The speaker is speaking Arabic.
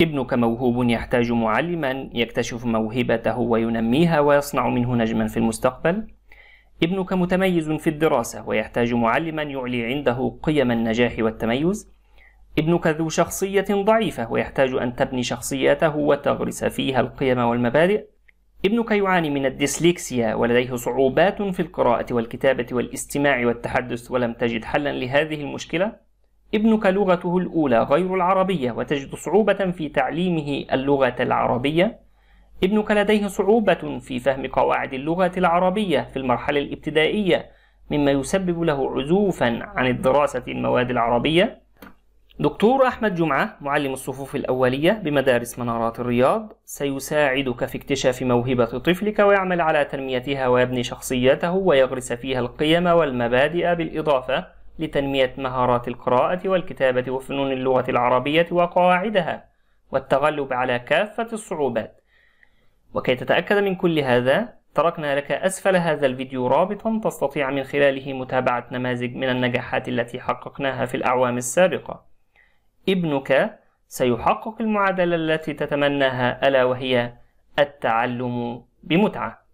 ابنك موهوب يحتاج معلما يكتشف موهبته وينميها ويصنع منه نجما في المستقبل. ابنك متميز في الدراسة ويحتاج معلما يعلي عنده قيم النجاح والتميز. ابنك ذو شخصية ضعيفة ويحتاج أن تبني شخصيته وتغرس فيها القيم والمبادئ. ابنك يعاني من الديسليكسيا ولديه صعوبات في القراءة والكتابة والاستماع والتحدث ولم تجد حلا لهذه المشكلة. ابنك لغته الأولى غير العربية وتجد صعوبة في تعليمه اللغة العربية. ابنك لديه صعوبة في فهم قواعد اللغة العربية في المرحلة الابتدائية مما يسبب له عزوفا عن الدراسة المواد العربية. دكتور أحمد جمعة معلم الصفوف الأولية بمدارس منارات الرياض سيساعدك في اكتشاف موهبة طفلك ويعمل على تنميتها ويبني شخصيته ويغرس فيها القيم والمبادئ بالإضافة. لتنمية مهارات القراءة والكتابة وفنون اللغة العربية وقواعدها والتغلب على كافة الصعوبات. وكي تتأكد من كل هذا تركنا لك أسفل هذا الفيديو رابطا تستطيع من خلاله متابعة نماذج من النجاحات التي حققناها في الأعوام السابقة. ابنك سيحقق المعادلة التي تتمناها ألا وهي التعلم بمتعة.